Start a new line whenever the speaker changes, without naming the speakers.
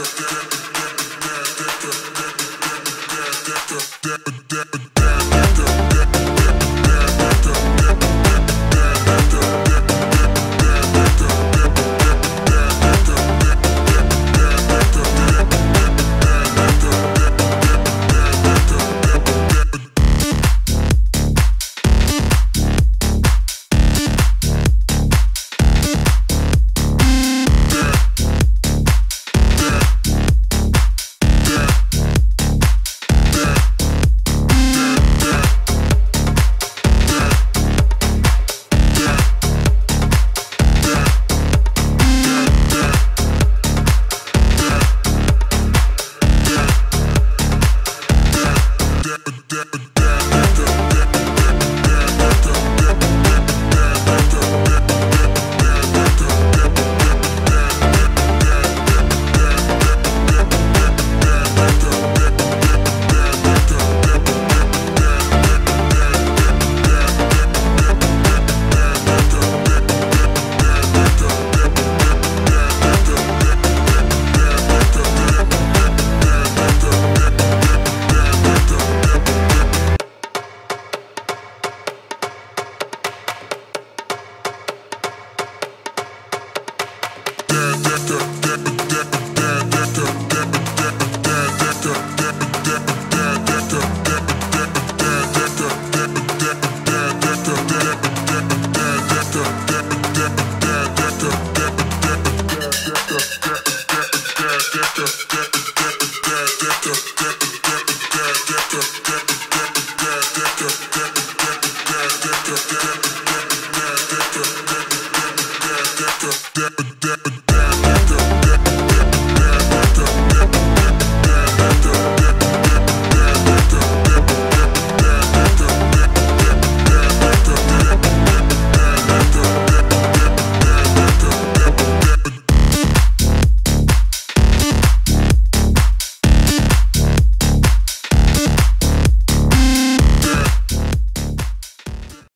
Get, get.